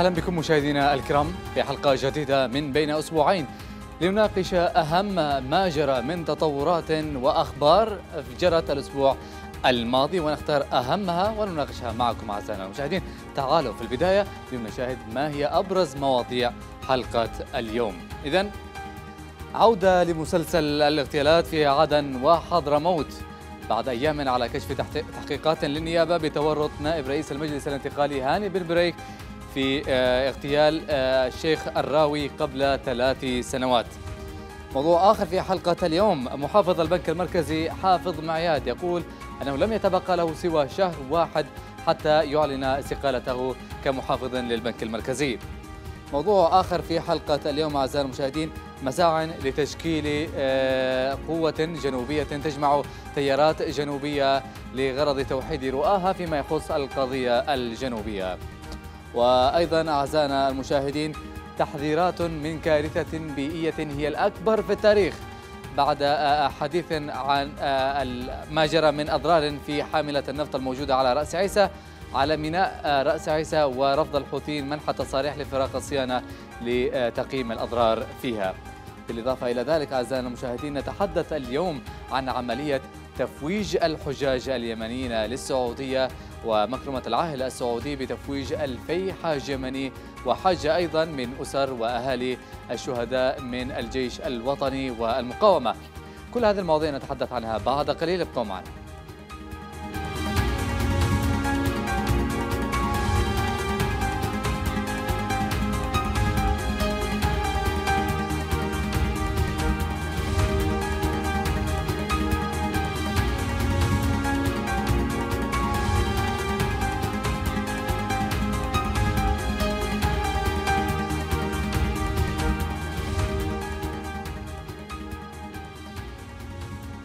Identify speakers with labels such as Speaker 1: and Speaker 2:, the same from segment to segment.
Speaker 1: أهلا بكم مشاهدينا الكرام في حلقة جديدة من بين أسبوعين. لنناقش أهم ما جرى من تطورات وأخبار جرت الأسبوع الماضي ونختار أهمها ونناقشها معكم أعزائنا المشاهدين. تعالوا في البداية لنشاهد ما هي أبرز مواضيع حلقة اليوم. اذا عودة لمسلسل الاغتيالات في عدن وحضرموت. بعد أيام على كشف تحقيقات للنيابة بتورط نائب رئيس المجلس الانتقالي هاني بن بريك في آه، اغتيال آه، الشيخ الراوي قبل ثلاث سنوات. موضوع آخر في حلقة اليوم. محافظ البنك المركزي حافظ معياد يقول أنه لم يتبقى له سوى شهر واحد حتى يعلن استقالته كمحافظ للبنك المركزي. موضوع آخر في حلقة اليوم أعزائي المشاهدين مساع لتشكيل آه، قوة جنوبية تجمع تيارات جنوبية لغرض توحيد رؤاها فيما يخص القضية الجنوبية. وأيضا أعزائنا المشاهدين تحذيرات من كارثة بيئية هي الأكبر في التاريخ بعد حديث عن ما جرى من أضرار في حاملة النفط الموجودة على رأس عيسى على ميناء رأس عيسى ورفض الحوثيين منح تصاريح لفراق الصيانة لتقييم الأضرار فيها. بالإضافة إلى ذلك أعزائنا المشاهدين نتحدث اليوم عن عملية تفويج الحجاج اليمنيين للسعودية ومكرمة العاهل السعودي بتفويج ألفي حاج يمني وحاج أيضا من أسر وأهالي الشهداء من الجيش الوطني والمقاومة. كل هذه المواضيع نتحدث عنها بعد قليل ابقوا معنا.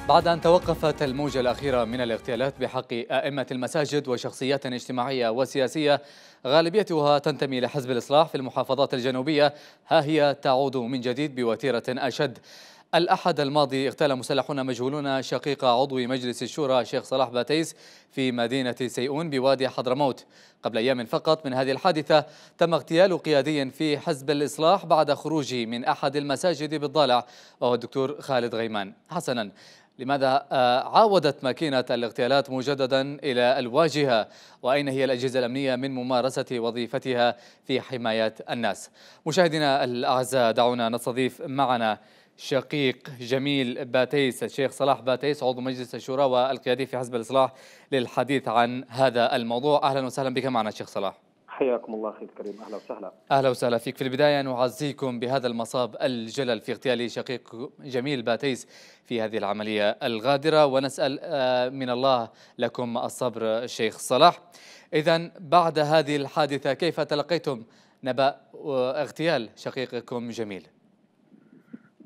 Speaker 1: بعد أن توقفت الموجة الأخيرة من الاغتيالات بحق أئمة المساجد وشخصيات اجتماعية وسياسية غالبيتها تنتمي لحزب الإصلاح في المحافظات الجنوبية. ها هي تعود من جديد بوتيرة أشد. الأحد الماضي اغتال مسلحون مجهولون شقيق عضو مجلس الشورى شيخ صلاح باتيس في مدينة سيئون بوادي حضرموت. قبل أيام فقط من هذه الحادثة تم اغتيال قيادي في حزب الإصلاح بعد خروجه من أحد المساجد بالضالع وهو الدكتور خالد غيمان. حسنا. لماذا آه، عاودت ماكينة الاغتيالات مجددا إلى الواجهة وأين هي الأجهزة الأمنية من ممارسة وظيفتها في حماية الناس؟ مشاهدينا الأعزاء دعونا نستضيف معنا شقيق جميل باتيس الشيخ صلاح باتيس عضو مجلس الشورى والقيادي في حزب الإصلاح للحديث عن هذا الموضوع. أهلا وسهلا بك معنا الشيخ صلاح.
Speaker 2: حياكم الله أخي الكريم أهلا وسهلا.
Speaker 1: أهلا وسهلا فيك. في البداية نعزيكم بهذا المصاب الجلل في اغتيال شقيق جميل باتيس في هذه العملية الغادرة. ونسأل آه، من الله لكم الصبر الشيخ صلاح. اذا بعد هذه الحادثة كيف تلقيتم نبأ اغتيال شقيقكم جميل؟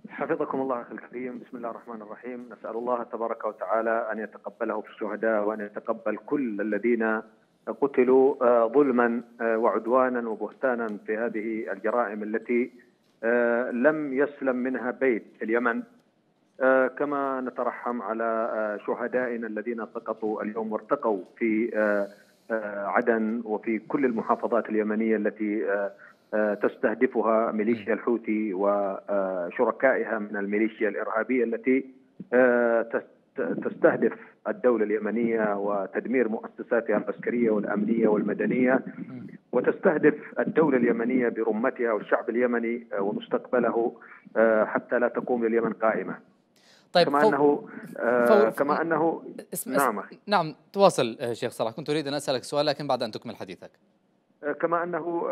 Speaker 2: حفظكم الله أخي الكريم. بسم الله الرحمن الرحيم. نسأل الله تبارك وتعالى أن يتقبله في الشهداء وأن يتقبل كل الذين قتلوا آه، ظلما آه، وعدوانا وبهتانا في هذه الجرائم التي آه، لم يسلم منها بيت اليمن. كما نترحم على شهدائنا الذين سقطوا اليوم وارتقوا في عدن وفي كل المحافظات اليمنية التي تستهدفها ميليشيا الحوثي وشركائها من الميليشيا الإرهابية التي تستهدف الدولة اليمنية وتدمير مؤسساتها العسكرية والأمنية والمدنية وتستهدف الدولة اليمنية برمتها والشعب اليمني ومستقبله آه، حتى لا تقوم اليمن قائمة.
Speaker 1: طيب
Speaker 2: كما أنه آه كما انه
Speaker 1: اسم نعم. نعم تواصل آه، شيخ صلاح كنت أريد أن أسألك سؤال لكن بعد أن تكمل حديثك.
Speaker 2: آه، كما أنه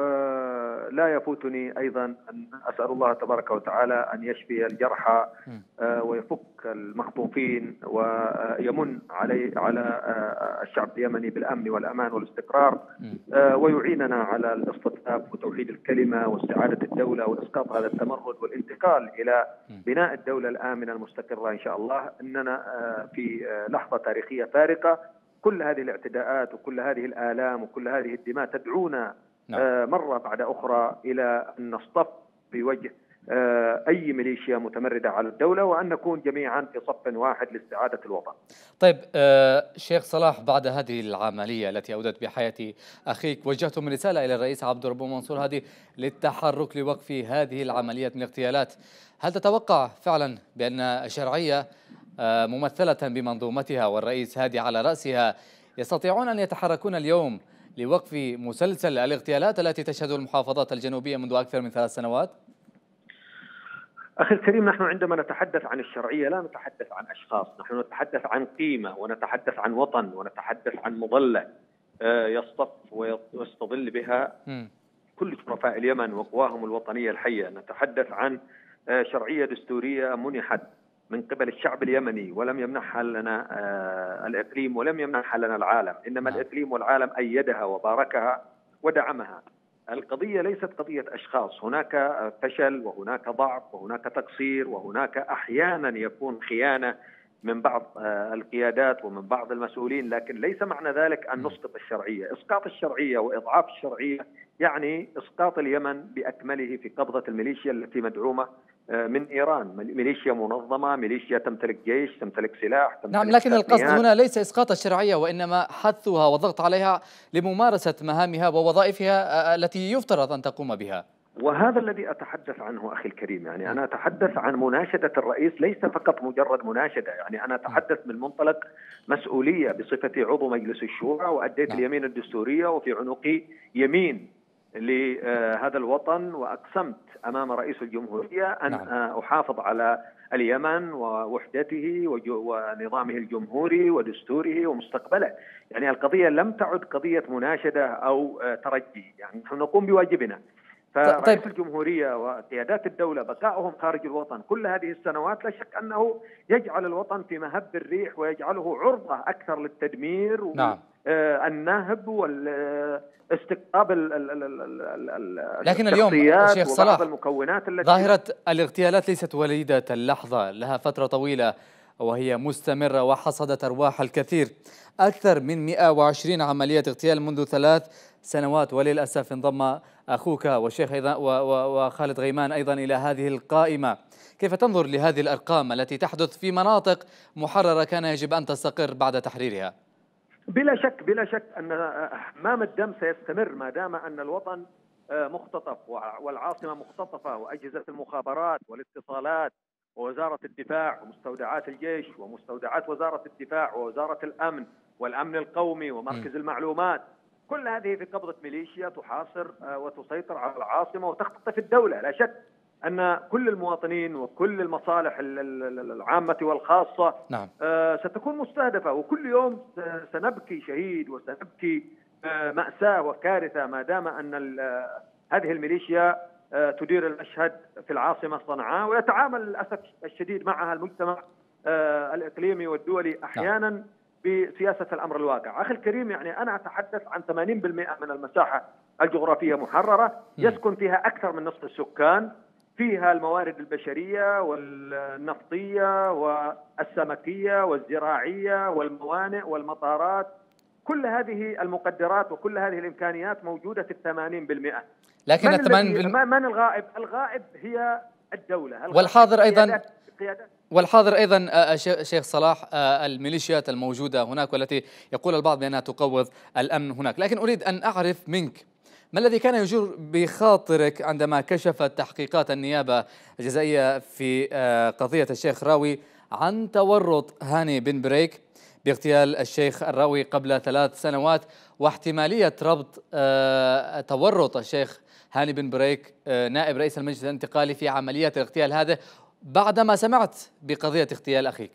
Speaker 2: لا يفوتني أيضا أن أسأل الله تبارك وتعالى أن يشفي الجرحى آه، ويفك المخطوفين ويمن علي على آه، الشعب اليمني بالأمن والأمان والاستقرار آه، ويعيننا على الاصطفاف وتوحيد الكلمة واستعادة الدولة وإسقاط هذا التمرد والانتقال إلى بناء الدولة الآمنة المستقرة إن شاء الله. إننا في لحظة تاريخية فارقة. كل هذه الاعتداءات وكل هذه الآلام وكل هذه الدماء تدعونا نعم. آه، مرة بعد أخرى إلى أن نصطف في وجه آه، أي ميليشيا متمردة على الدولة وأن نكون جميعا في صف واحد لاستعادة الوطن.
Speaker 1: طيب آه شيخ صلاح بعد هذه العملية التي أودت بحياة أخيك وجهتم رسالة إلى الرئيس عبد الرب منصور هذه للتحرك لوقف هذه العمليات من الاغتيالات، هل تتوقع فعلا بأن الشرعية ممثلة بمنظومتها والرئيس هادي على رأسها يستطيعون أن يتحركون اليوم لوقف مسلسل الاغتيالات التي تشهد المحافظات الجنوبية منذ أكثر من ثلاث سنوات؟
Speaker 2: أخي الكريم نحن عندما نتحدث عن الشرعية لا نتحدث عن أشخاص نحن نتحدث عن قيمة ونتحدث عن وطن ونتحدث عن مظلة آه، يصطف ويستظل بها كل شرفاء اليمن وقواهم الوطنية الحية نتحدث عن آه، شرعية دستورية منحت من قبل الشعب اليمني ولم يمنحها لنا آه، الإقليم ولم يمنحها لنا العالم. إنما نعم. الإقليم والعالم أيدها وباركها ودعمها. القضية ليست قضية أشخاص. هناك فشل وهناك ضعف وهناك تقصير وهناك أحيانا يكون خيانة من بعض آه، القيادات ومن بعض المسؤولين. لكن ليس معنى ذلك أن نسقط الشرعية. إسقاط الشرعية وإضعاف الشرعية يعني إسقاط اليمن بأكمله في قبضة الميليشيا التي مدعومة من إيران. ميليشيا منظمة ميليشيا تمتلك جيش تمتلك سلاح تمتلك
Speaker 1: نعم لكن القصد هنا ليس إسقاط الشرعية وإنما حثها والضغط عليها لممارسة مهامها ووظائفها آه، التي يفترض أن تقوم بها.
Speaker 2: وهذا الذي أتحدث عنه أخي الكريم. يعني أنا أتحدث عن مناشدة الرئيس ليس فقط مجرد مناشدة. يعني أنا أتحدث من منطلق مسؤولية بصفتي عضو مجلس الشورى وأديت نعم. اليمين الدستورية وفي عنقي يمين لهذا الوطن وأقسمت أمام رئيس الجمهورية أن نعم. أحافظ على اليمن ووحدته ونظامه الجمهوري ودستوره ومستقبله، يعني القضية لم تعد قضية مناشدة أو ترجي، يعني نحن نقوم بواجبنا. فرئيس طيب. الجمهورية وقيادات الدولة بقائهم خارج الوطن كل هذه السنوات لا شك أنه يجعل الوطن في مهب الريح ويجعله عرضة أكثر للتدمير نعم. آه، النهب والاستقطاب
Speaker 1: لكن اليوم شيخ صلاح المكونات التي ظاهرة الاغتيالات ليست وليدة اللحظة لها فترة طويلة وهي مستمرة وحصدت أرواح الكثير. أكثر من 120 عملية اغتيال منذ ثلاث سنوات وللأسف انضم أخوك والشيخ أيضا وخالد غيمان أيضا إلى هذه القائمة. كيف تنظر لهذه الأرقام التي تحدث في مناطق محررة كان يجب أن تستقر بعد تحريرها؟
Speaker 2: بلا شك بلا شك أن حمام الدم سيستمر ما دام أن الوطن آه، مختطف والعاصمة مختطفة وأجهزة المخابرات والاتصالات ووزارة الدفاع ومستودعات الجيش ومستودعات وزارة الدفاع ووزارة الأمن والأمن القومي ومركز المعلومات. كل هذه في قبضة ميليشيا تحاصر آه، وتسيطر على العاصمة وتختطف الدولة لا شك. أن كل المواطنين وكل المصالح العامة والخاصة نعم. آه، ستكون مستهدفة وكل يوم سنبكي شهيد وسنبكي آه، مأساة وكارثة ما دام أن آه، هذه الميليشيا تدير المشهد في العاصمة صنعاء ويتعامل للاسف الشديد معها المجتمع الإقليمي والدولي أحيانا نعم. بسياسة الأمر الواقع، أخي الكريم يعني أنا أتحدث عن 80% من المساحة الجغرافية محررة، يسكن فيها أكثر من نصف السكان، فيها الموارد البشرية والنفطية والسمكية والزراعية والموانئ والمطارات. كل هذه المقدرات وكل هذه الإمكانيات موجودة في الثمانين بالمئة.
Speaker 1: لكن الثمانين
Speaker 2: من الغائب؟ الغائب هي الدولة.
Speaker 1: والحاضر أيضا والحاضر أيضا آه، شيخ صلاح آه، الميليشيات الموجودة هناك والتي يقول البعض بأنها تقوض الأمن هناك، لكن أريد أن أعرف منك ما الذي كان يجور بخاطرك عندما كشفت تحقيقات النيابة الجزائية في آه، قضية الشيخ راوي عن تورط هاني بن بريك باغتيال الشيخ الراوي قبل ثلاث سنوات واحتمالية ربط آه، تورط الشيخ هاني بن بريك آه، نائب رئيس المجلس الانتقالي في عملية الاغتيال هذا بعدما سمعت بقضية اغتيال أخيك.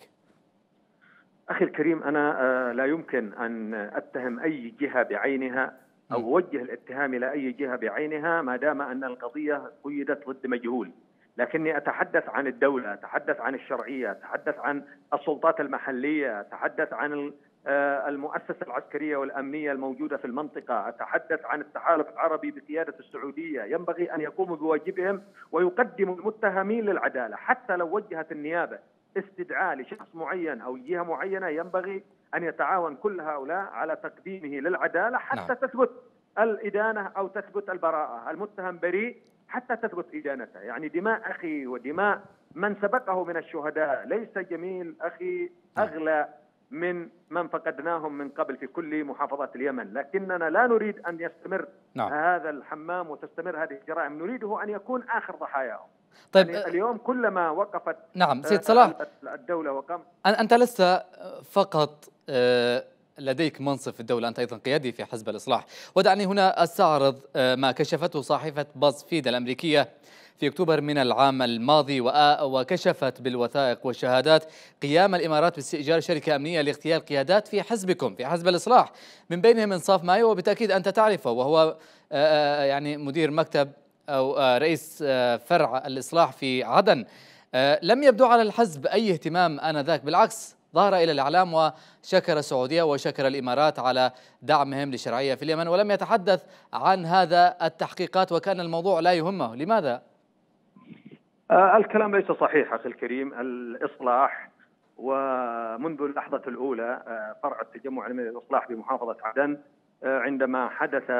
Speaker 2: أخي الكريم أنا لا يمكن أن أتهم أي جهة بعينها أو اوجه الاتهام إلى أي جهة بعينها ما دام أن القضية قيدت ضد مجهول. لكني أتحدث عن الدولة أتحدث عن الشرعية أتحدث عن السلطات المحلية أتحدث عن آه، المؤسسة العسكرية والأمنية الموجودة في المنطقة أتحدث عن التحالف العربي بقيادة السعودية. ينبغي أن يقوموا بواجبهم ويقدموا المتهمين للعدالة حتى لو وجهت النيابة. استدعاء لشخص معين أو جهة معينة ينبغي أن يتعاون كل هؤلاء على تقديمه للعدالة حتى نعم. تثبت الإدانة أو تثبت البراءة، المتهم بريء حتى تثبت إدانته، يعني دماء أخي ودماء من سبقه من الشهداء ليس جميل أخي أغلى من من فقدناهم من قبل في كل محافظات اليمن لكننا لا نريد أن يستمر نعم. هذا الحمام وتستمر هذه الجرائم نريده أن يكون آخر ضحاياهم طيب يعني اليوم كلما وقفت
Speaker 1: نعم سيد صلاح.
Speaker 2: الدولة وقام
Speaker 1: أنت لست فقط آه، لديك منصب في الدولة أنت أيضا قيادي في حزب الإصلاح. ودعني هنا أستعرض آه، ما كشفته صحيفة باز فيد الأمريكية في أكتوبر من العام الماضي وكشفت بالوثائق والشهادات قيام الإمارات باستئجار شركة أمنية لاغتيال قيادات في حزبكم في حزب الإصلاح. من بينهم انصاف مايو وبالتأكيد أنت تعرفه وهو يعني مدير مكتب أو رئيس فرع الإصلاح في عدن. لم يبدو على الحزب أي اهتمام آنذاك بالعكس ظهر إلى الإعلام وشكر السعودية وشكر الإمارات على دعمهم للشرعية في اليمن ولم يتحدث عن هذا التحقيقات وكأن الموضوع لا يهمه. لماذا؟
Speaker 2: آه، الكلام ليس صحيح أخي الكريم. الإصلاح ومنذ اللحظة الأولى آه، فرع التجمع العلمي للإصلاح بمحافظة عدن آه، عندما حدث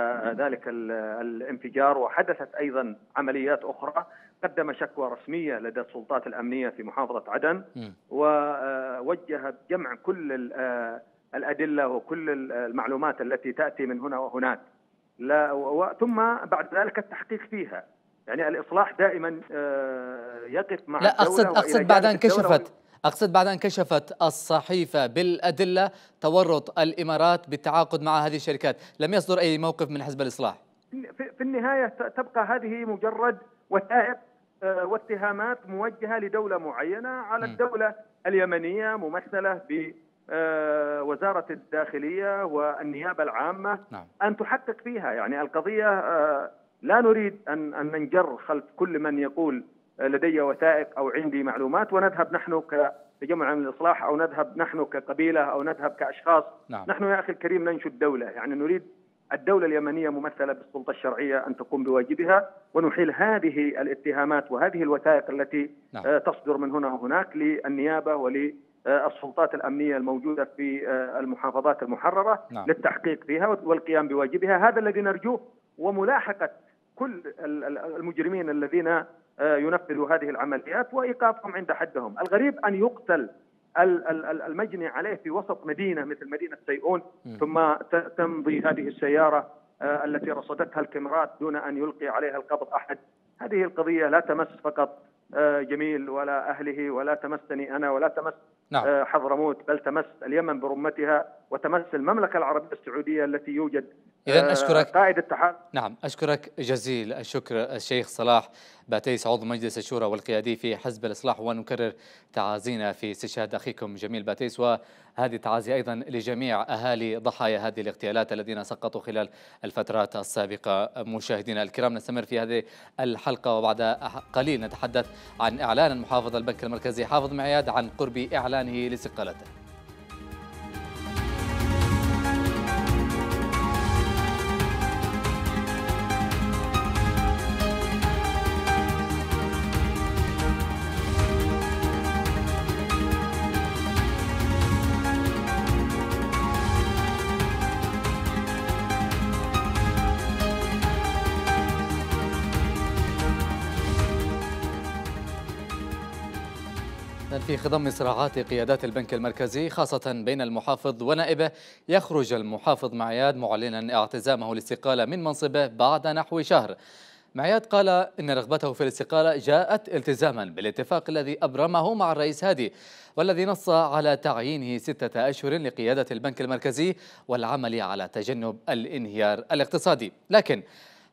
Speaker 2: ذلك الانفجار وحدثت أيضا عمليات أخرى قدم شكوى رسمية لدى السلطات الأمنية في محافظة عدن ووجه جمع كل الأدلة وكل المعلومات التي تأتي من هنا وهناك. لا ثم بعد ذلك التحقيق فيها. يعني الإصلاح دائما آه، يقف مع
Speaker 1: لا أقصد أقصد بعد أن كشفت. أقصد بعد أن كشفت الصحيفة بالأدلة تورط الإمارات بالتعاقد مع هذه الشركات، لم يصدر أي موقف من حزب الإصلاح.
Speaker 2: في النهاية تبقى هذه مجرد وثائق آه، واتهامات موجهة لدولة معينة على الدولة اليمنية ممثلة ب آه، وزارة الداخلية والنيابة العامة نعم. أن تحقق فيها يعني القضية لا نريد أن ننجر خلف كل من يقول لدي وثائق أو عندي معلومات ونذهب نحن كتجمع عن الإصلاح أو نذهب نحن كقبيلة أو نذهب كأشخاص نعم. نحن يا أخي الكريم ننشد دوله يعني نريد الدولة اليمنية ممثلة بالسلطة الشرعية أن تقوم بواجبها ونحيل هذه الاتهامات وهذه الوثائق التي نعم. آه، تصدر من هنا وهناك للنيابة وللسلطات الأمنية الموجودة في آه، المحافظات المحررة نعم. للتحقيق فيها والقيام بواجبها هذا الذي نرجوه وملاحقة كل المجرمين الذين آه، ينفذوا هذه العمليات وإيقافهم عند حدهم، الغريب أن يقتل المجني عليه في وسط مدينة مثل مدينة سيئون ثم تمضي هذه السيارة آه، التي رصدتها الكاميرات دون أن يلقي عليها القبض أحد، هذه القضية لا تمس فقط آه، جميل ولا أهله ولا تمسني أنا ولا تمس نعم. حضرموت بل تمس اليمن برمتها وتمس المملكة العربية السعودية التي يوجد
Speaker 1: إذا آه، أشكرك
Speaker 2: قائد اتحاد
Speaker 1: نعم أشكرك جزيل الشكر الشيخ صلاح باتيس عضو مجلس الشورى والقيادي في حزب الإصلاح ونكرر تعازينا في استشهاد أخيكم جميل باتيس وهذه تعازي أيضا لجميع أهالي ضحايا هذه الاغتيالات الذين سقطوا خلال الفترات السابقة. مشاهدينا الكرام نستمر في هذه الحلقة وبعد قليل نتحدث عن إعلان المحافظ البنك المركزي. حافظ معياد عن قرب إعلانه لاستقالته خضم صراعات قيادات البنك المركزي خاصة بين المحافظ ونائبه. يخرج المحافظ معياد معلنا اعتزامه الاستقالة من منصبه بعد نحو شهر. معياد قال إن رغبته في الاستقالة جاءت التزاما بالاتفاق الذي أبرمه مع الرئيس هادي والذي نص على تعيينه ستة أشهر لقيادة البنك المركزي والعمل على تجنب الانهيار الاقتصادي. لكن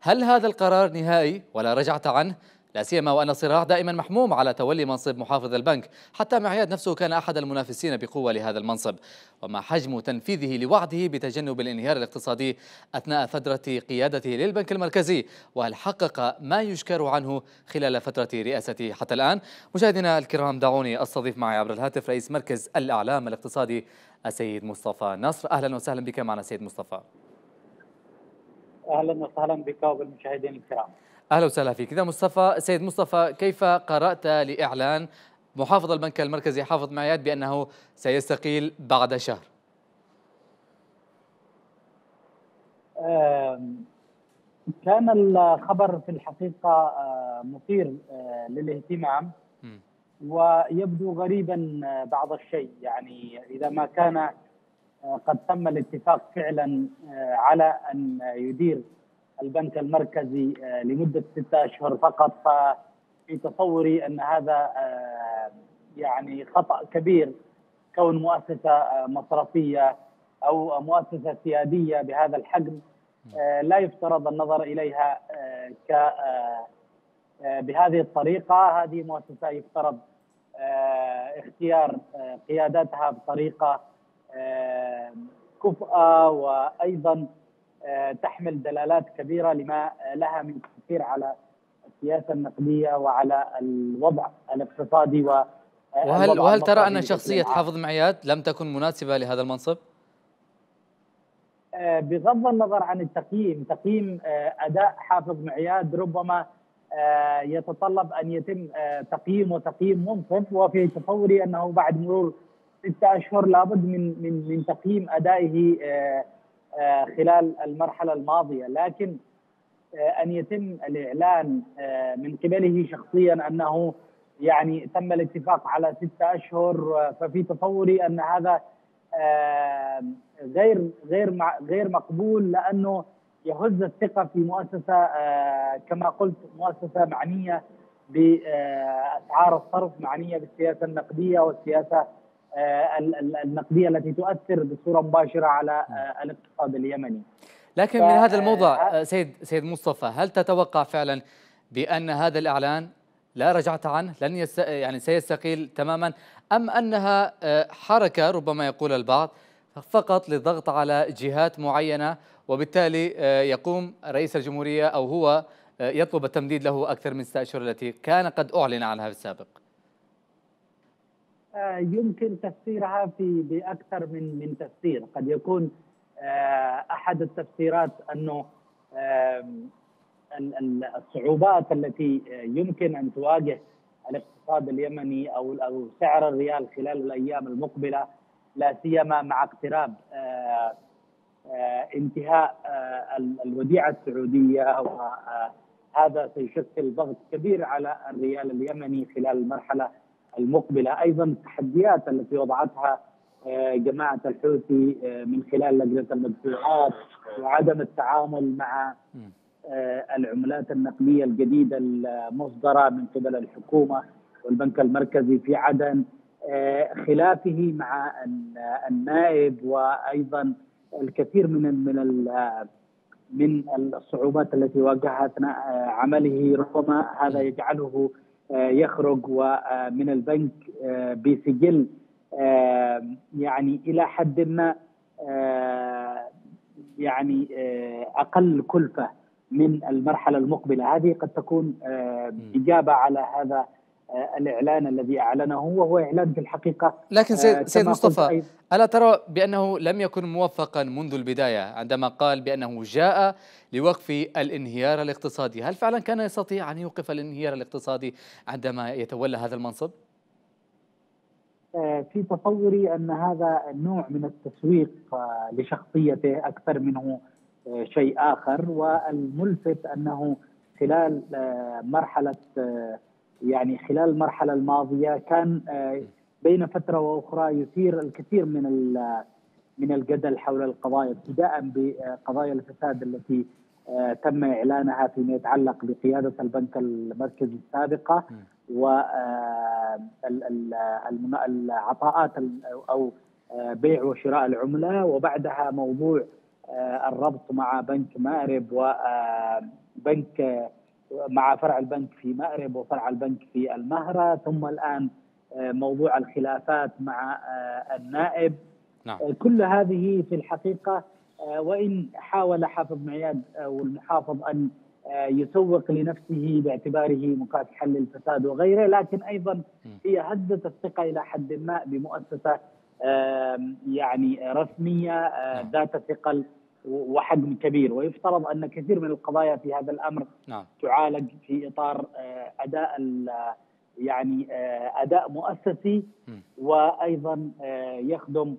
Speaker 1: هل هذا القرار نهائي ولا رجعة عنه؟ لا سيما وأن الصراع دائما محموم على تولي منصب محافظ البنك حتى معياد نفسه كان أحد المنافسين بقوة لهذا المنصب. وما حجم تنفيذه لوعده بتجنب الانهيار الاقتصادي أثناء فترة قيادته للبنك المركزي وهل حقق ما يشكر عنه خلال فترة رئاسته حتى الآن؟ مشاهدينا الكرام دعوني أستضيف معي عبر الهاتف رئيس مركز الإعلام الاقتصادي السيد مصطفى نصر. أهلا وسهلا بك معنا سيد مصطفى.
Speaker 3: أهلا وسهلا بك وبالمشاهدين الكرام.
Speaker 1: أهلا وسهلا فيك. إذا مصطفى سيد مصطفى كيف قرأت لإعلان محافظ البنك المركزي حافظ معياد بأنه سيستقيل بعد شهر؟
Speaker 4: كان الخبر في الحقيقة مثير للاهتمام ويبدو غريبا بعض الشيء. يعني إذا ما كان قد تم الاتفاق فعلا على أن يدير البنك المركزي لمدة ستة أشهر فقط. في تصوري أن هذا يعني خطأ كبير. كون مؤسسة مصرفية أو مؤسسة سيادية بهذا الحجم لا يفترض النظر إليها ك بهذه الطريقة. هذه مؤسسة يفترض اختيار قيادتها بطريقة كفأة وأيضا تحمل دلالات كبيرة لما لها من تأثير على السياسة النقدية وعلى الوضع الاقتصادي و
Speaker 1: وهل وهل ترى أن شخصية حافظ معياد لم تكن مناسبة لهذا المنصب؟
Speaker 4: بغض النظر عن التقييم، تقييم أداء حافظ معياد ربما يتطلب أن يتم تقييم وتقييم منصف وفي تصوري أنه بعد مرور ستة أشهر لابد من من من تقييم أدائه خلال المرحلة الماضية، لكن أن يتم الإعلان من قبله شخصيا أنه يعني تم الاتفاق على ستة أشهر ففي تصوري أن هذا غير غير غير مقبول لأنه يهز الثقة في مؤسسة كما قلت مؤسسة معنية باسعار الصرف معنية بالسياسة النقدية والسياسة النقدية التي تؤثر بصورة مباشرة على الاقتصاد اليمني.
Speaker 1: لكن من هذا الموضوع سيد سيد مصطفى هل تتوقع فعلا بأن هذا الإعلان لا رجعة عنه لن يس يعني سيستقيل تماما أم أنها حركة ربما يقول البعض فقط للضغط على جهات معينة وبالتالي يقوم رئيس الجمهورية أو هو يطلب التمديد له أكثر من ستة أشهر التي كان قد أعلن عنها في السابق
Speaker 4: يمكن تفسيرها في بأكثر من من تفسير. قد يكون أحد التفسيرات أنه الصعوبات التي يمكن أن تواجه الاقتصاد اليمني أو أو سعر الريال خلال الأيام المقبلة لا سيما مع اقتراب انتهاء الوديعة السعودية وهذا سيشكل ضغط كبير على الريال اليمني خلال المرحلة المقبلة، أيضا التحديات التي وضعتها جماعة الحوثي من خلال لجنة المدفوعات وعدم التعامل مع العملات النقديه الجديدة المصدرة من قبل الحكومة والبنك المركزي في عدن خلافه مع النائب وأيضا الكثير من من من الصعوبات التي واجهها أثناء عمله ربما هذا يجعله يخرج ومن البنك بسجل يعني إلى حد ما يعني أقل كلفة من المرحلة المقبلة. هذه قد تكون إجابة على هذا الإعلان الذي أعلنه وهو إعلان في الحقيقة.
Speaker 1: لكن سيد, سيد مصطفى ألا ترى بأنه لم يكن موفقا منذ البداية عندما قال بأنه جاء لوقف الانهيار الاقتصادي، هل فعلا كان يستطيع أن يوقف الانهيار الاقتصادي عندما يتولى هذا المنصب؟
Speaker 4: في تصوري أن هذا نوع من التسويق لشخصيته أكثر منه شيء آخر. والملفت أنه خلال مرحلة يعني خلال المرحلة الماضية كان بين فترة وأخرى يثير الكثير من من الجدل حول القضايا ابتداء بقضايا الفساد التي تم إعلانها فيما يتعلق بقيادة البنك المركزي السابقة والعطاءات أو بيع وشراء العملة وبعدها موضوع الربط مع بنك مأرب وبنك مع فرع البنك في مأرب وفرع البنك في المهرة ثم الآن موضوع الخلافات مع النائب. نعم. كل هذه في الحقيقة وإن حاول حافظ معياد والمحافظ أن يسوق لنفسه باعتباره مكافحا للفساد وغيره لكن أيضا هي هزت الثقة إلى حد ما بمؤسسة يعني رسمية ذات ثقل وحجم كبير ويفترض أن كثير من القضايا في هذا الأمر نعم. تعالج في إطار أداء يعني أداء مؤسسي وأيضا يخدم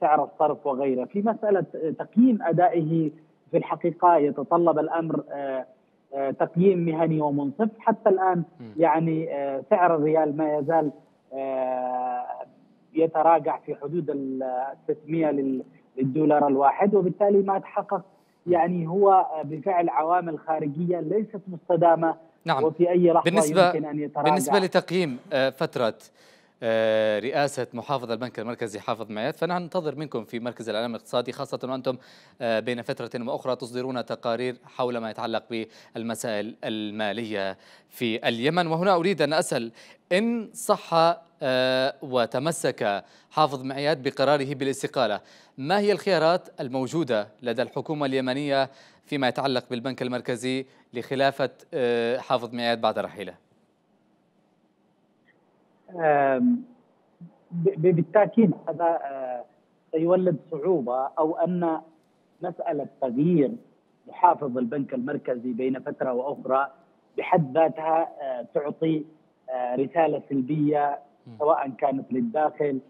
Speaker 4: سعر الصرف وغيره. في مسألة تقييم أدائه في الحقيقة يتطلب الأمر تقييم مهني ومنصف. حتى الآن يعني سعر الريال ما يزال يتراجع في حدود ال 600 للدولار الواحد وبالتالي ما تحقق يعني هو بفعل عوامل خارجية ليست مستدامة
Speaker 1: نعم. وفي أي لحظة بالنسبة يمكن أن يتراجع. بالنسبة لتقييم آه، فترة رئاسة محافظ البنك المركزي حافظ معيات فنحن ننتظر منكم في مركز الإعلام الاقتصادي خاصة وأنتم آه، بين فترة وأخرى تصدرون تقارير حول ما يتعلق بالمسائل المالية في اليمن. وهنا أريد أن أسأل إن صح وتمسك حافظ معيات بقراره بالاستقالة ما هي الخيارات الموجودة لدى الحكومة اليمنية فيما يتعلق بالبنك المركزي لخلافة آه، حافظ ميعاد بعد رحيله؟
Speaker 4: بالتأكيد هذا آه، سيولد صعوبة أو أن مسألة تغيير محافظ البنك المركزي بين فترة وأخرى بحد ذاتها آه، تعطي رسالة سلبية سواء كانت للداخل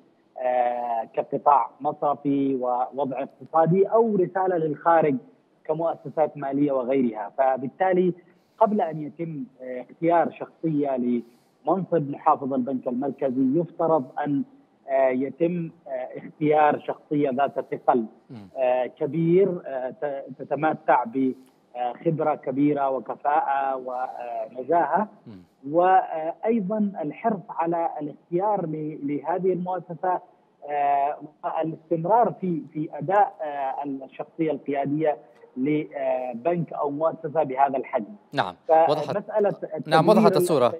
Speaker 4: كقطاع مصرفي ووضع اقتصادي أو رسالة للخارج كمؤسسات مالية وغيرها. فبالتالي قبل أن يتم آه، اختيار شخصية لمنصب محافظ البنك المركزي يفترض أن آه، يتم آه، اختيار شخصية ذات ثقل كبير تتمتع بخبره كبيرة وكفاءة ونزاهه وأيضا الحرص على الاختيار لهذه المؤسسة والاستمرار في في أداء الشخصية القيادية لبنك أو مؤسسة بهذا الحجم.
Speaker 1: نعم. وضحت نعم وضحت الصورة.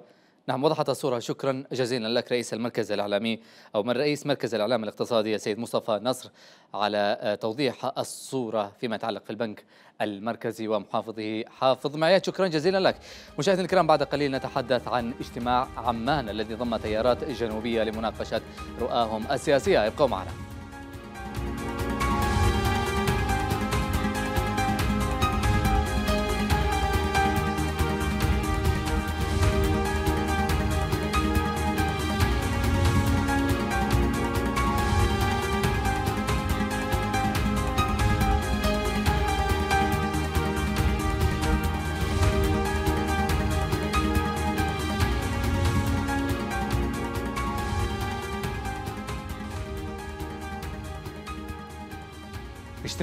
Speaker 1: نعم وضحت الصورة. شكرا جزيلا لك رئيس المركز الإعلامي أو من رئيس مركز الإعلام الاقتصادي السيد مصطفى نصر على آه، توضيح الصورة فيما يتعلق في البنك المركزي ومحافظه حافظ معيات. شكرا جزيلا لك. مشاهدينا الكرام بعد قليل نتحدث عن اجتماع عمان الذي ضم تيارات جنوبية لمناقشة رؤاهم السياسية. ابقوا معنا.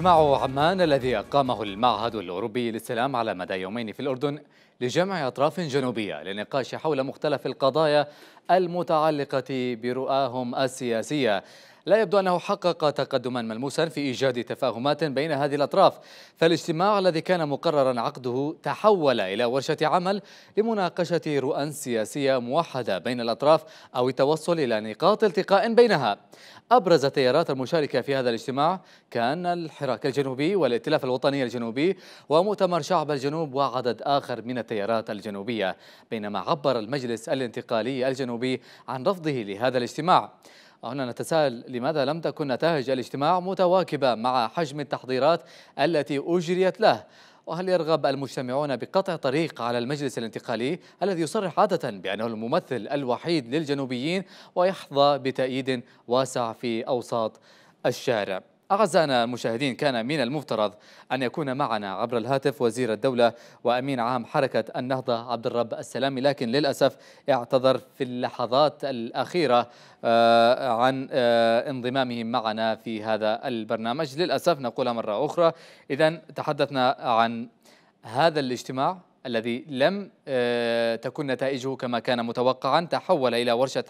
Speaker 1: اجتماع عمان الذي أقامه المعهد الأوروبي للسلام على مدى يومين في الأردن لجمع أطراف جنوبية للنقاش حول مختلف القضايا المتعلقة برؤاهم السياسية. لا يبدو أنه حقق تقدما ملموسا في إيجاد تفاهمات بين هذه الأطراف. فالاجتماع الذي كان مقررا عقده تحول إلى ورشة عمل لمناقشة رؤى سياسية موحدة بين الأطراف أو التوصل إلى نقاط التقاء بينها. أبرز التيارات المشاركة في هذا الاجتماع كان الحراك الجنوبي والائتلاف الوطني الجنوبي ومؤتمر شعب الجنوب وعدد آخر من التيارات الجنوبية بينما عبر المجلس الانتقالي الجنوبي عن رفضه لهذا الاجتماع. هنا نتساءل لماذا لم تكن نتائج الاجتماع متواكبة مع حجم التحضيرات التي أجريت له؟ وهل يرغب المجتمعون بقطع طريق على المجلس الانتقالي الذي يصرح عادة بأنه الممثل الوحيد للجنوبيين ويحظى بتأييد واسع في أوساط الشارع؟ أعزائنا المشاهدين كان من المفترض أن يكون معنا عبر الهاتف وزير الدولة وأمين عام حركة النهضة عبد الرب السلامي لكن للأسف اعتذر في اللحظات الأخيرة آه، عن آه، انضمامه معنا في هذا البرنامج. للأسف نقولها مرة أخرى إذا تحدثنا عن هذا الاجتماع الذي لم آه، تكن نتائجه كما كان متوقعا. تحول إلى ورشة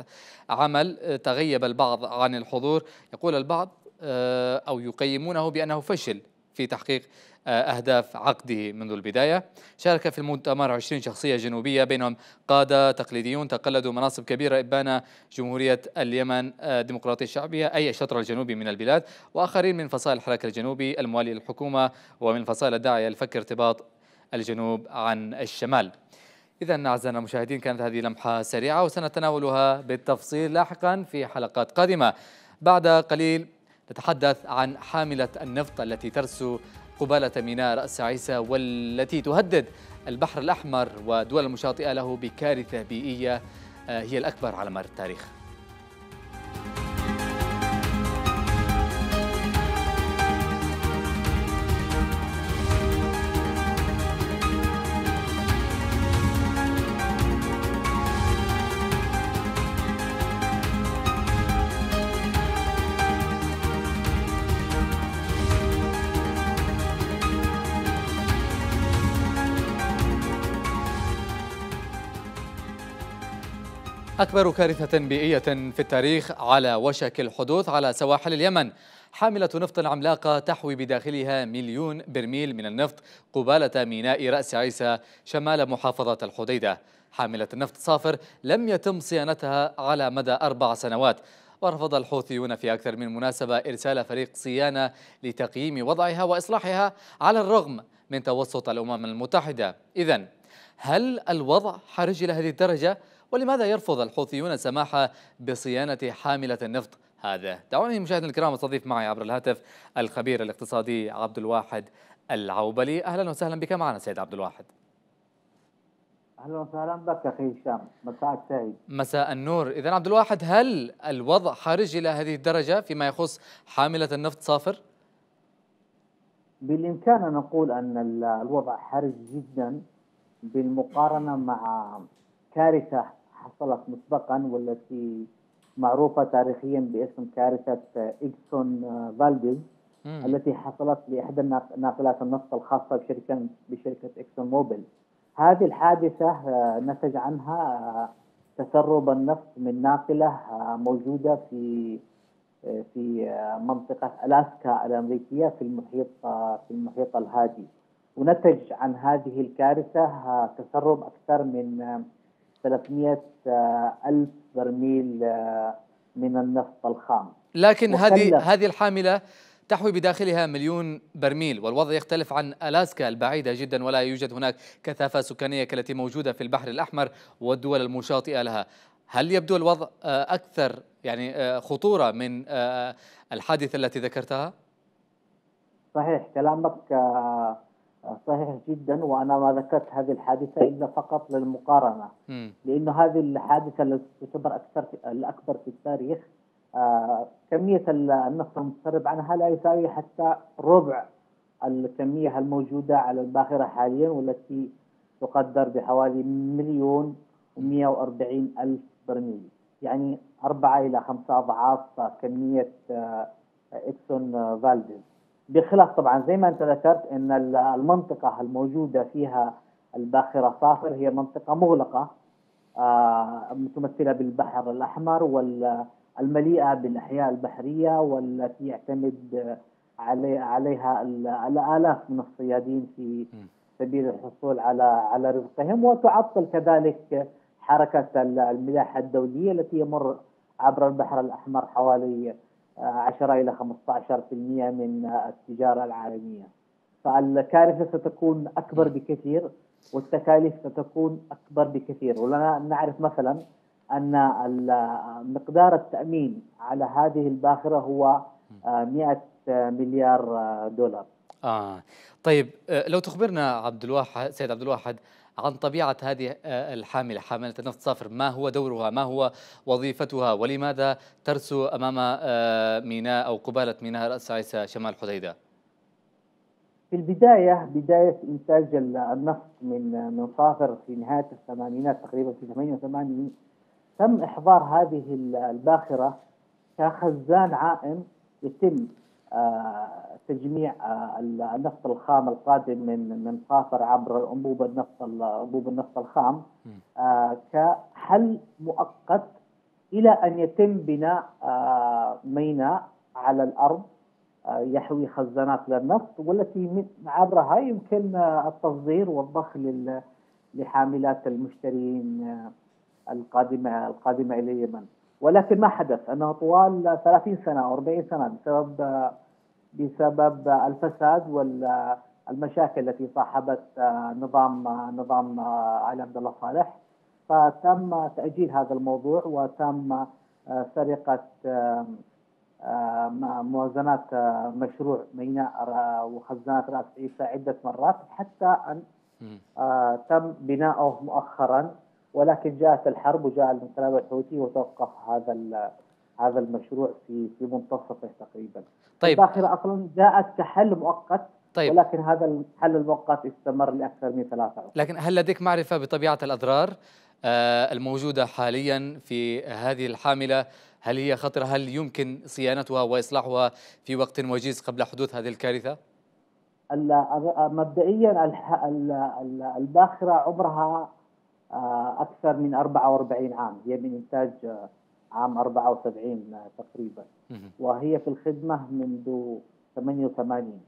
Speaker 1: عمل تغيب البعض عن الحضور. يقول البعض أو يقيمونه بأنه فشل في تحقيق آه، أهداف عقده منذ البداية. شارك في المؤتمر 20 شخصية جنوبية بينهم قادة تقليديون تقلدوا مناصب كبيرة إبان جمهورية اليمن الديمقراطية آه، الشعبية أي الشطر الجنوبي من البلاد وآخرين من فصائل الحركة الجنوبي الموالي للحكومة ومن فصائل الداعية لفك ارتباط الجنوب عن الشمال. إذا أعزائنا المشاهدين كانت هذه لمحة سريعة وسنتناولها بالتفصيل لاحقا في حلقات قادمة. بعد قليل نتحدث عن حاملة النفط التي ترسو قبالة ميناء رأس عيسى والتي تهدد البحر الأحمر ودول المشاطئة له بكارثة بيئية. آه، هي الأكبر على مر التاريخ. أكبر كارثة بيئية في التاريخ على وشك الحدوث على سواحل اليمن. حاملة نفط عملاقة تحوي بداخلها مليون برميل من النفط قبالة ميناء رأس عيسى شمال محافظة الحديدة. حاملة النفط صافر لم يتم صيانتها على مدى أربع سنوات. ورفض الحوثيون في أكثر من مناسبة إرسال فريق صيانة لتقييم وضعها وإصلاحها على الرغم من توسط الأمم المتحدة. إذا هل الوضع حرج إلى هذه الدرجة؟ ولماذا يرفض الحوثيون السماح بصيانة حاملة النفط هذا؟ دعوني مشاهدينا الكرام استضيف معي عبر الهاتف الخبير الاقتصادي عبد الواحد العوبلي. أهلا وسهلا بك معنا سيد عبد الواحد.
Speaker 3: أهلا وسهلا بك أخي هشام. مساء سعيد
Speaker 1: مساء النور. اذا عبد الواحد هل الوضع حرج إلى هذه الدرجة فيما يخص حاملة النفط صافر؟
Speaker 3: بالإمكان أن نقول أن الوضع حرج جدا بالمقارنة مع كارثة حصلت مسبقا والتي معروفة تاريخيا باسم كارثة إكسون فالديز التي حصلت لإحدى ناقلات النفط الخاصة بشركة بشركة إكسون موبيل. هذه الحادثة آه، نتج عنها آه، تسرب النفط من ناقلة آه، موجودة في في منطقة ألاسكا الأمريكية في المحيط في المحيط الهادي. ونتج عن هذه الكارثة تسرب أكثر من 300 ألف برميل آه، من النفط الخام.
Speaker 1: لكن هذه هذه الحاملة تحوي بداخلها مليون برميل والوضع يختلف عن ألاسكا البعيدة جدا ولا يوجد هناك كثافة سكانية كالتي موجودة في البحر الأحمر والدول المشاطئة لها. هل يبدو الوضع آه، أكثر يعني آه، خطورة من الحادثة التي ذكرتها؟
Speaker 3: صحيح كلامك صحيح جدا وأنا ما ذكرت هذه الحادثة إلا فقط للمقارنة. لأنه هذه الحادثة التي تعتبر أكثر الأكبر في التاريخ آه كمية النفط المتسرب عنها لا يساوي حتى ربع الكمية الموجودة على الباخرة حاليا والتي تقدر بحوالي مليون و140 ألف برميل. يعني أربعة إلى خمسة أضعاف كمية آه إكسون فالديز بخلاف طبعا زي ما أنت ذكرت إن المنطقة الموجودة فيها الباخرة صافر هي منطقة مغلقة آه، متمثلة بالبحر الأحمر والمليئه بالأحياء البحرية والتي يعتمد علي عليها الالاف من الصيادين في سبيل الحصول على على رزقهم. وتعطل كذلك حركة الملاحة الدولية التي يمر عبر البحر الأحمر حوالي 10 إلى 15% من التجارة العالمية. فالكارثه ستكون أكبر بكثير والتكاليف ستكون أكبر بكثير ولنا نعرف مثلا أن مقدار التأمين على هذه الباخرة هو 100 مليار دولار.
Speaker 1: آه طيب آه، لو تخبرنا عبد الواحد سيد عبد الواحد عن طبيعة هذه آه، الحاملة. حاملة النفط صفر ما هو دورها؟ ما هو وظيفتها؟ ولماذا ترسو أمام آه، ميناء أو قبالة ميناء رأس عيسى شمال حديدة؟
Speaker 3: في البداية بداية إنتاج النفط من من صافر في نهاية الثمانينات تقريبا في 88 تم إحضار هذه الباخرة كخزان عائم يتم آه، تجميع آه، النفط الخام القادم من من صافر عبر انبوب النفط انبوب النفط الخام آه، كحل مؤقت إلى أن يتم بناء ميناء على الأرض يحوي خزانات للنفط والتي عبرها يمكن التصدير والضخ لحاملات المشترين القادمة القادمة إلى اليمن. ولكن ما حدث أنه طوال 30 سنة أو 40 سنة بسبب بسبب الفساد والمشاكل التي صاحبت نظام نظام علي عبد الله صالح. فتم تأجيل هذا الموضوع وتم سرقة موازنات مشروع ميناء وخزانات رأس عيسى عدة مرات حتى أن تم بناؤه مؤخرا. ولكن جاءت الحرب وجاء الانقلاب الحوثي وتوقف هذا هذا المشروع في في منتصفه تقريبا. طيب الباخرة أصلا جاءت كحل مؤقت طيب ولكن هذا الحل المؤقت استمر لأكثر من ثلاثة عقود.
Speaker 1: لكن هل لديك معرفة بطبيعة الأضرار آه الموجودة حاليا في هذه الحاملة؟ هل هي خطرة؟ هل يمكن صيانتها وإصلاحها في وقت وجيز قبل حدوث هذه الكارثة؟
Speaker 3: مبدئيا الباخرة عمرها أكثر من 44 عام هي من إنتاج عام 74 تقريبا. وهي في الخدمة منذ 88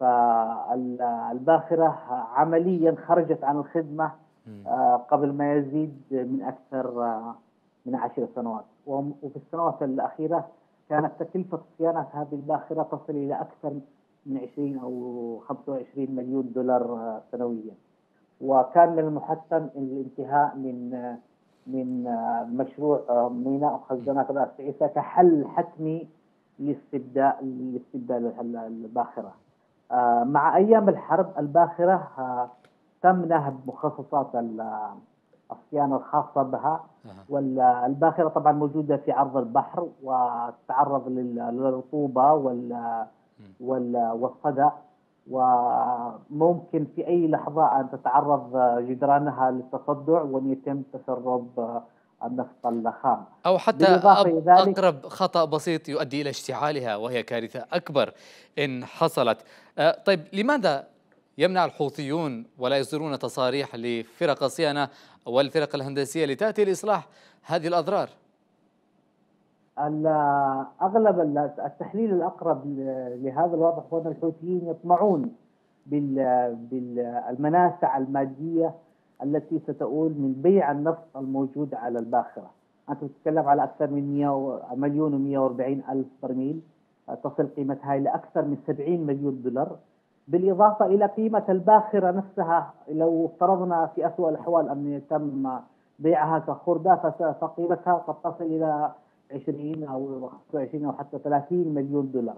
Speaker 3: فالباخرة عمليا خرجت عن الخدمة قبل ما يزيد من أكثر من عشر سنوات. وفي السنوات الأخيرة كانت تكلفة صيانة هذه الباخرة تصل إلى أكثر من 20 أو 25 مليون دولار سنويا. وكان من المحتم الانتهاء من من مشروع ميناء خزانات راس عيسى كحل حتمي لاستبداء لاستبدال الباخرة. مع أيام الحرب الباخرة تم نهب مخصصات الصيانة الخاصة بها. والباخره طبعا موجودة في عرض البحر وتتعرض للرطوبة والصدأ. وممكن في أي لحظة أن تتعرض جدرانها للتصدع وأن يتم تسرب النفط الخام.
Speaker 1: أو حتى أقرب خطأ بسيط يؤدي إلى اشتعالها وهي كارثة أكبر إن حصلت. أه، طيب لماذا يمنع الحوثيون ولا يصدرون تصاريح لفرق الصيانة والفرق الهندسية لتأتي لإصلاح هذه الأضرار؟
Speaker 3: أغلب التحليل الأقرب لهذا الوضع هو أن الحوثيين يطمعون بالمنافع المادية التي ستؤول من بيع النفط الموجود على الباخرة. أنت تتكلم على أكثر من 100 مليون و140 ألف برميل تصل قيمتها إلى أكثر من 70 مليون دولار بالإضافة إلى قيمة الباخرة نفسها لو افترضنا في اسوء الأحوال أن يتم بيعها كخرده فقيمتها قد تصل إلى 20 أو 25 أو حتى 30 مليون دولار.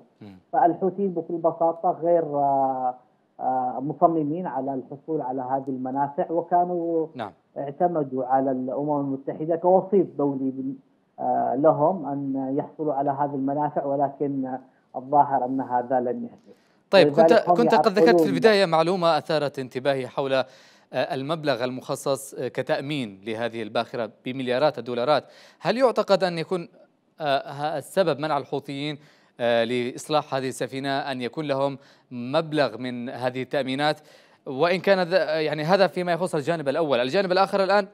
Speaker 3: فالحوثيين بكل بساطة غير آه، آه، مصممين على الحصول على هذه المنافع وكانوا نعم. اعتمدوا على الأمم المتحدة كوسيط دولي آه، لهم أن يحصلوا على هذه المنافع ولكن الظاهر أن هذا لن يحدث.
Speaker 1: طيب كنت كنت قد ذكرت في البداية معلومة أثارت انتباهي حول المبلغ المخصص كتأمين لهذه الباخرة بمليارات الدولارات. هل يعتقد أن يكون آه، السبب منع الحوثيين آه، لإصلاح هذه السفينة أن يكون لهم مبلغ من هذه التأمينات؟ وإن كان يعني هذا فيما يخص الجانب الأول. الجانب الآخر الآن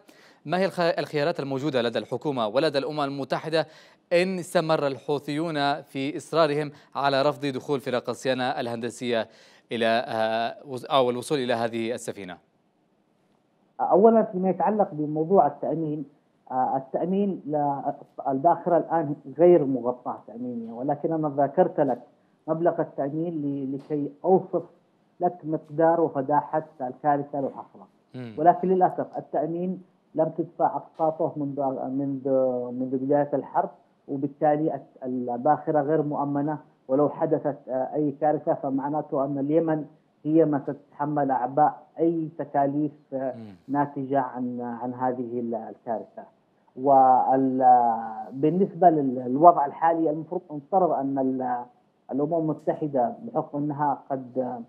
Speaker 1: ما هي الخيارات الموجودة لدى الحكومة ولدى الأمم المتحدة إن استمر الحوثيون في إصرارهم على رفض دخول فرق الصيانة الهندسية إلى آه، أو الوصول إلى هذه السفينة؟
Speaker 3: اولا فيما يتعلق بموضوع التأمين آه، التأمين الباخره الآن غير مغطاه تامينيا ولكن أنا ذكرت لك مبلغ التأمين لكي أوصف لك مقدار وفداحة الكارثة لو حصلت ولكن للأسف التأمين لم تدفع أقساطه منذ منذ منذ بداية الحرب وبالتالي الباخرة غير مؤمنة ولو حدثت آه، أي كارثة فمعناته أن اليمن هي ما تتحمل أعباء أي تكاليف ناتجة عن عن هذه الكارثة. وبالنسبه للوضع الحالي المفروض المفترض أن الأمم المتحدة بحكم أنها قد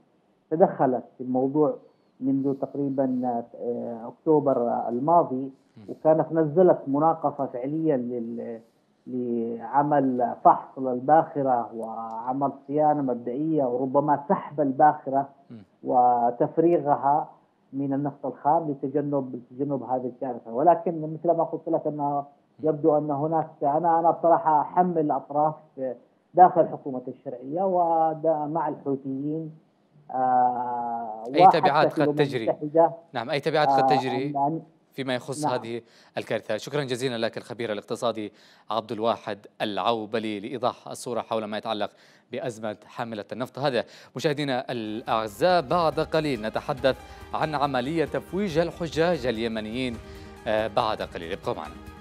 Speaker 3: تدخلت في الموضوع منذ تقريبا آه، أكتوبر الماضي وكانت نزلت مناقصة فعليا لل لعمل فحص للباخرة وعمل صيانة مبدئية وربما سحب الباخرة وتفريغها من النفط الخام لتجنب تجنب هذه الكارثة ولكن مثل ما قلت لك أنه يبدو أن هناك أنا أنا بصراحة أحمل الأطراف داخل حكومة الشرعية ومع الحوثيين
Speaker 1: آه أي تبعات قد تجري؟ نعم أي تبعات قد آه، تجري؟ فيما يخص نعم. هذه الكارثة. شكرا جزيلا لك الخبير الاقتصادي عبد الواحد العوبلي لإيضاح الصورة حول ما يتعلق بأزمة حاملة النفط. هذا مشاهدينا الأعزاء بعد قليل نتحدث عن عملية تفويج الحجاج اليمنيين آه، بعد قليل. ابقوا معنا.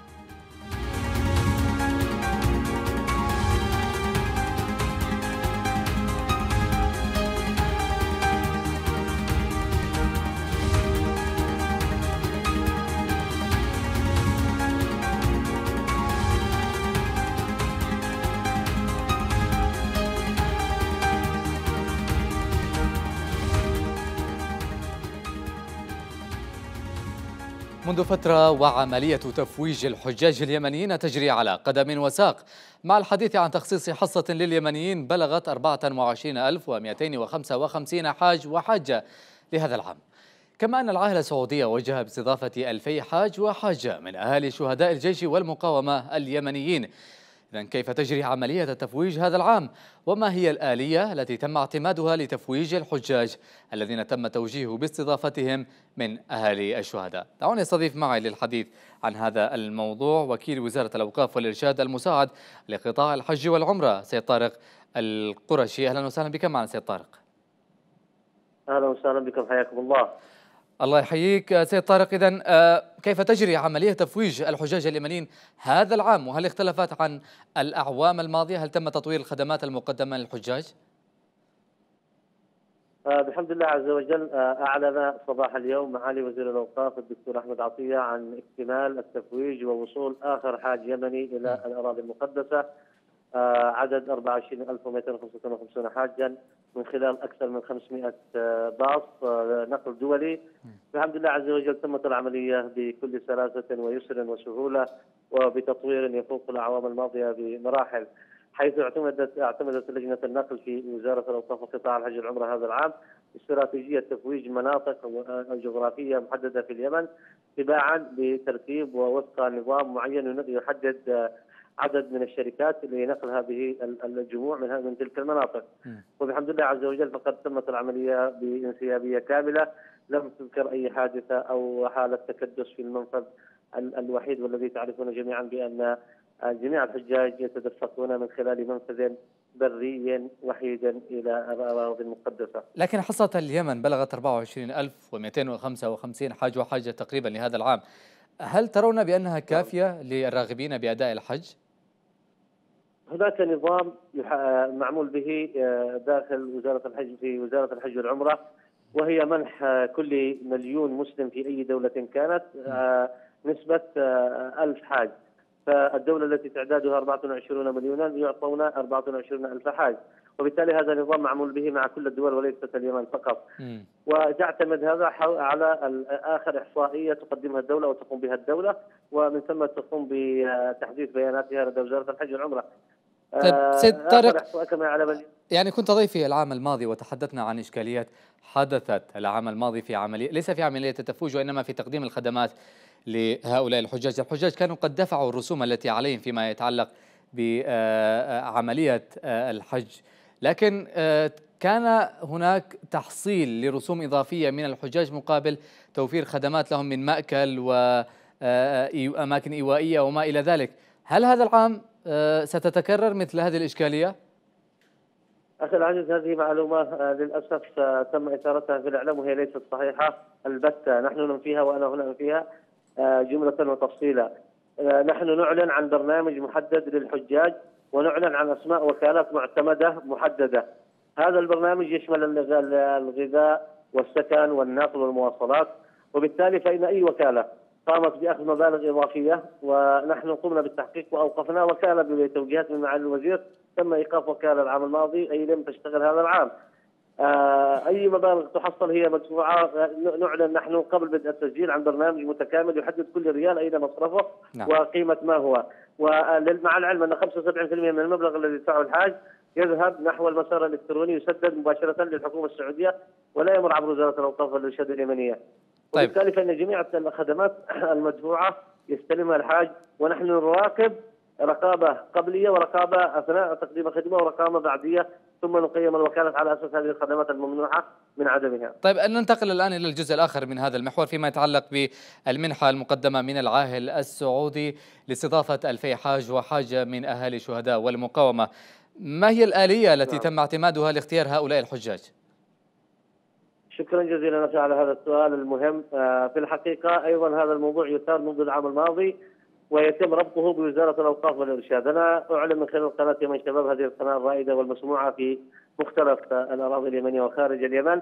Speaker 1: منذ فترة وعملية تفويج الحجاج اليمنيين تجري على قدم وساق. مع الحديث عن تخصيص حصة لليمنيين بلغت 24255 حاج وحاجة لهذا العام. كما أن العاهلة السعودية وجه باستضافة ألفي حاج وحاجة من أهالي شهداء الجيش والمقاومة اليمنيين. إذا كيف تجري عملية التفويج هذا العام؟ وما هي الآلية التي تم اعتمادها لتفويج الحجاج الذين تم توجيه باستضافتهم من أهالي الشهداء؟ دعوني أستضيف معي للحديث عن هذا الموضوع. وكيل وزارة الأوقاف والإرشاد المساعد لقطاع الحج والعمرة سيد طارق القرشي. أهلا وسهلا بك معنا سيد طارق.
Speaker 5: أهلا وسهلا بكم حياكم الله.
Speaker 1: الله يحييك سيد طارق. اذا آه، كيف تجري عملية تفويج الحجاج اليمنيين هذا العام؟ وهل اختلفت عن الأعوام الماضية؟ هل تم تطوير الخدمات المقدمة للحجاج؟
Speaker 5: آه بحمد الله عز وجل آه أعلن صباح اليوم معالي وزير الأوقاف الدكتور أحمد عطية عن اكتمال التفويج ووصول آخر حاج يمني إلى الأراضي المقدسة. آه، عدد 24255 حاجا من خلال أكثر من 500 آه، باص آه، نقل دولي. الحمد لله عز وجل تمت العملية بكل سلاسة ويسر وسهولة وبتطوير يفوق الأعوام الماضية بمراحل حيث اعتمدت اعتمدت لجنة النقل في وزارة الأوقاف وقطاع الحج والعمره هذا العام استراتيجيه تفويج مناطق جغرافية محددة في اليمن تباعا بترتيب ووفق نظام معين يحدد عدد من الشركات لنقل هذه الجموع من من تلك المناطق وبحمد الله عز وجل فقد تمت العملية بانسيابية كاملة لم تذكر أي حادثة أو حالة تكدس في المنفذ الوحيد والذي تعرفون جميعا بأن جميع الحجاج يتدفقون من خلال منفذ بري وحيدا إلى الأراضي المقدسة.
Speaker 1: لكن حصه اليمن بلغت 24255 حاج وحاجة تقريبا لهذا العام. هل ترون بأنها كافية للراغبين بأداء الحج؟
Speaker 5: هناك نظام معمول به آه، داخل وزارة الحج في وزارة الحج والعمرة وهي منح آه، كل مليون مسلم في أي دولة كانت آه، نسبة ألف حاج. فالدولة التي تعدادها 24 مليونا يعطون 24 ألف حاج. وبالتالي هذا نظام معمول به مع كل الدول وليست اليمن فقط. وتعتمد هذا على آخر إحصائية تقدمها الدولة وتقوم بها الدولة ومن ثم تقوم بتحديث بياناتها لدى وزارة الحج والعمرة.
Speaker 1: طيب آه، سيد طارق يعني كنت ضيفي العام الماضي وتحدثنا عن إشكاليات حدثت العام الماضي في عملية ليس في عملية التفويج وإنما في تقديم الخدمات لهؤلاء الحجاج، الحجاج كانوا قد دفعوا الرسوم التي عليهم فيما يتعلق بعملية آه، الحج، لكن آه، كان هناك تحصيل لرسوم إضافية من الحجاج مقابل توفير خدمات لهم من مأكل واماكن إيوائية وما إلى ذلك، هل هذا العام آه، ستتكرر مثل هذه الإشكالية؟
Speaker 5: أخي العزيز هذه معلومة آه، للأسف آه، تم إثارتها في الإعلام وهي ليست صحيحة. البتة نحن ننفيها وأنا هنا أنفيها جملة وتفصيلا. نحن نعلن عن برنامج محدد للحجاج ونعلن عن أسماء وكالات معتمدة محددة. هذا البرنامج يشمل الغذاء والسكن والنقل والمواصلات. وبالتالي فإن أي وكالة قامت بأخذ مبالغ إضافية ونحن قمنا بالتحقيق وأوقفنا وكاله بتوجيهات من معالي الوزير تم إيقاف وكالة العام الماضي أي لم تشتغل هذا العام. آه أي مبالغ تحصل هي مدفوعة نعلن نحن قبل بدء التسجيل عن برنامج متكامل يحدد كل ريال أين مصرفه نعم. وقيمة ما هو ومع العلم أن 75% من المبلغ الذي يدفعه الحاج يذهب نحو المسار الإلكتروني يسدد مباشرة للحكومة السعودية ولا يمر عبر وزارة الأوقاف والإرشاد اليمنية. طيب. وبالتالي فإن جميع الخدمات المدفوعة يستلمها الحاج ونحن نراقب رقابة قبلية ورقابة أثناء تقديم الخدمة ورقابة بعدية ثم نقيم الوكالة على أساس هذه الخدمات الممنوعة من عدمها.
Speaker 1: طيب ننتقل الآن إلى الجزء الآخر من هذا المحور فيما يتعلق بالمنحة المقدمة من العاهل السعودي لاستضافة الفي حاج وحاجه من أهالي الشهداء والمقاومة. ما هي الآلية التي نعم. تم اعتمادها لاختيار هؤلاء الحجاج؟
Speaker 5: شكرا جزيلا لك على هذا السؤال المهم آه، في الحقيقة أيضا هذا الموضوع يثار منذ العام الماضي ويتم ربطه بوزارة الأوقاف والإرشاد. أنا أعلن من خلال قناة يمن شباب هذه القناة الرائدة والمسموعة في مختلف الأراضي اليمنية وخارج اليمن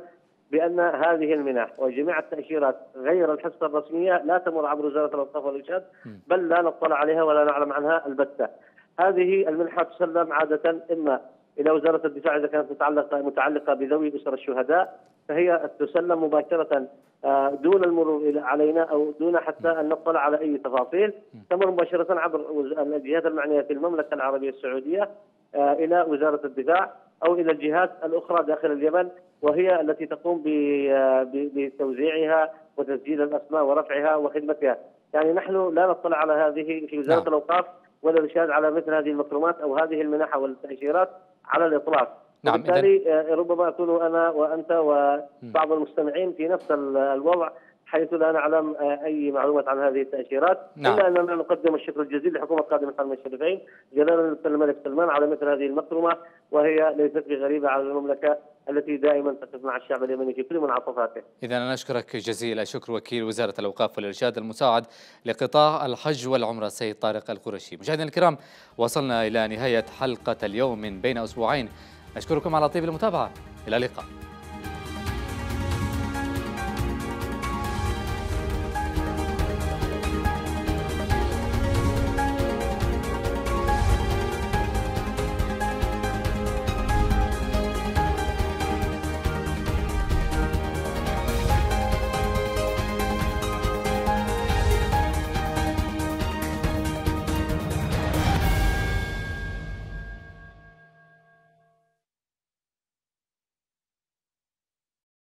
Speaker 5: بأن هذه المنح وجميع التأشيرات غير الحصة الرسمية لا تمر عبر وزارة الأوقاف والإرشاد بل لا نطلع عليها ولا نعلم عنها البتة. هذه المنحة تسلم عادة إما إلى وزارة الدفاع إذا كانت متعلقه متعلقة بذوي أسر الشهداء فهي تسلم مباشرة آه، دون المرور علينا أو دون حتى أن نطلع على أي تفاصيل. تمر مباشرة عبر الجهات المعنية في المملكة العربية السعودية آه، إلى وزارة الدفاع أو إلى الجهات الأخرى داخل اليمن وهي التي تقوم بتوزيعها وتسجيل الأسماء ورفعها وخدمتها، يعني نحن لا نطلع على هذه في وزارة نعم. الأوقاف ولا نشاهد على مثل هذه المكرمات أو هذه المنح والتأشيرات على الإطلاق. نعم وبالتالي آه، ربما أكون أنا وأنت وبعض المستمعين في نفس الوضع حيث لا نعلم آه، أي معلومات عن هذه التأشيرات نعم. إلا أننا نقدم الشكر الجزيل لحكومة قادم الحرمين الشريفين جلاله الملك سلمان على مثل هذه المكرمة وهي ليست بغريبة على المملكة التي دائما تقف مع الشعب اليمني في كل منعطفاته.
Speaker 1: اذا أنا أشكرك جزيل الشكر وكيل وزارة الأوقاف والإرشاد المساعد لقطاع الحج والعمرة السيد طارق القرشي. مشاهدينا الكرام وصلنا إلى نهاية حلقة اليوم من بين أسبوعين. أشكركم على طيب المتابعة إلى اللقاء